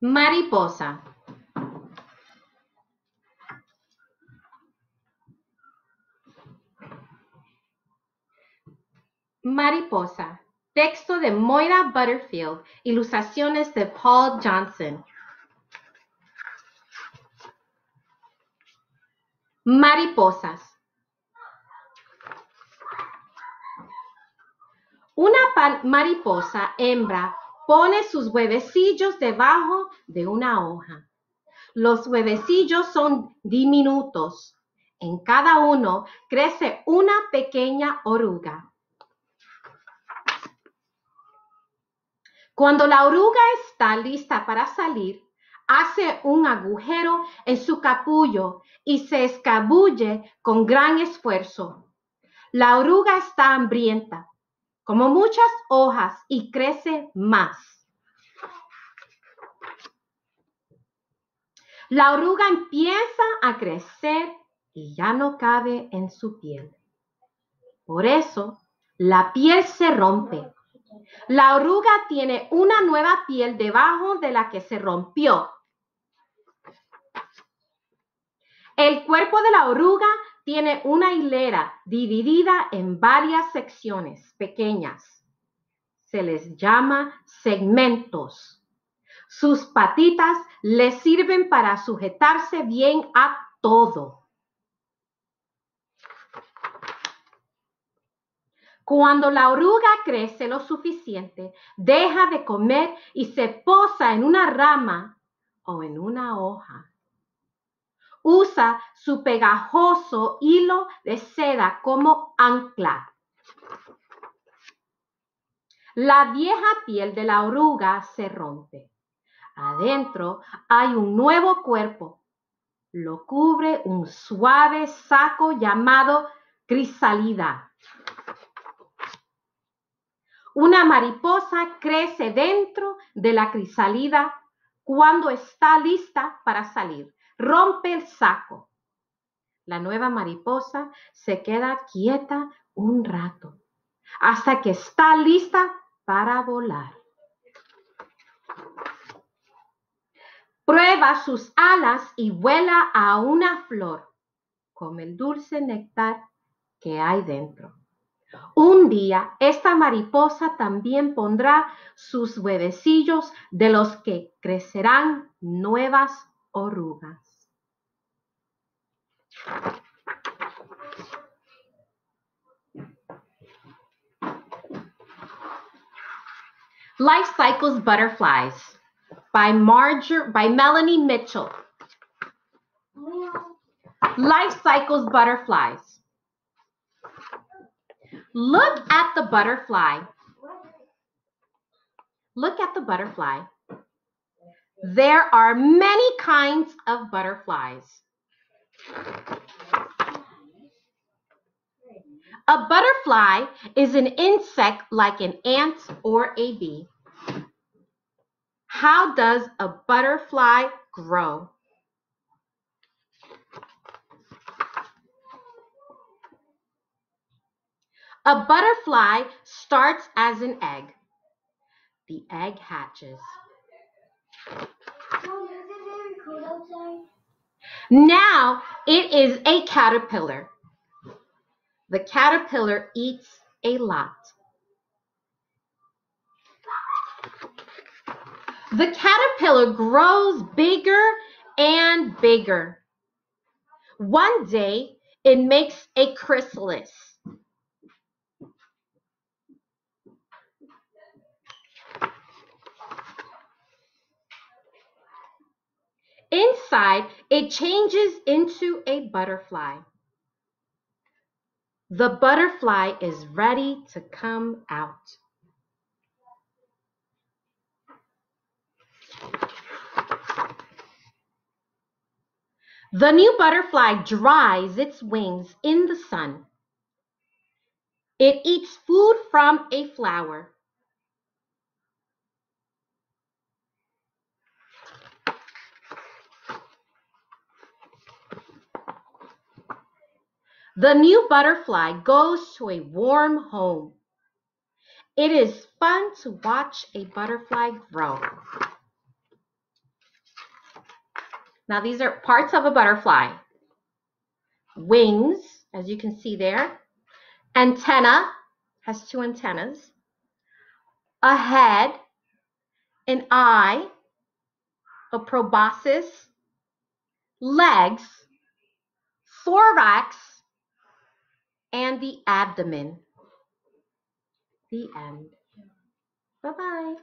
Mariposa. Mariposa. Texto de Moira Butterfield. Ilustraciones de Paul Johnson. Mariposas. Una mariposa hembra pone sus huevecillos debajo de una hoja. Los huevecillos son diminutos. En cada uno crece una pequeña oruga. Cuando la oruga está lista para salir, hace un agujero en su capullo y se escabulle con gran esfuerzo. La oruga está hambrienta, como muchas hojas, y crece más. La oruga empieza a crecer y ya no cabe en su piel. Por eso, la piel se rompe. La oruga tiene una nueva piel debajo de la que se rompió El cuerpo de la oruga tiene una hilera dividida en varias secciones pequeñas. Se les llama segmentos. Sus patitas le sirven para sujetarse bien a todo. Cuando la oruga crece lo suficiente, deja de comer y se posa en una rama o en una hoja usa su pegajoso hilo de seda como ancla. La vieja piel de la oruga se rompe. Adentro hay un nuevo cuerpo. Lo cubre un suave saco llamado crisálida. Una mariposa crece dentro de la crisálida cuando está lista para salir rompe el saco. La nueva mariposa se queda quieta un rato hasta que está lista para volar. Prueba sus alas y vuela a una flor con el dulce néctar que hay dentro. Un día esta mariposa también pondrá sus huevecillos de los que crecerán nuevas orugas. Life Cycles Butterflies by Marger by Melanie Mitchell. Life Cycles Butterflies. Look at the butterfly. Look at the butterfly. There are many kinds of butterflies. A butterfly is an insect like an ant or a bee. How does a butterfly grow? A butterfly starts as an egg. The egg hatches. Now it is a caterpillar. The caterpillar eats a lot. The caterpillar grows bigger and bigger. One day it makes a chrysalis. Inside, it changes into a butterfly. The butterfly is ready to come out. The new butterfly dries its wings in the sun. It eats food from a flower. The new butterfly goes to a warm home. It is fun to watch a butterfly grow. Now these are parts of a butterfly. Wings, as you can see there. Antenna, has two antennas. A head, an eye, a proboscis, legs, thorax, and the abdomen. The end. Bye-bye.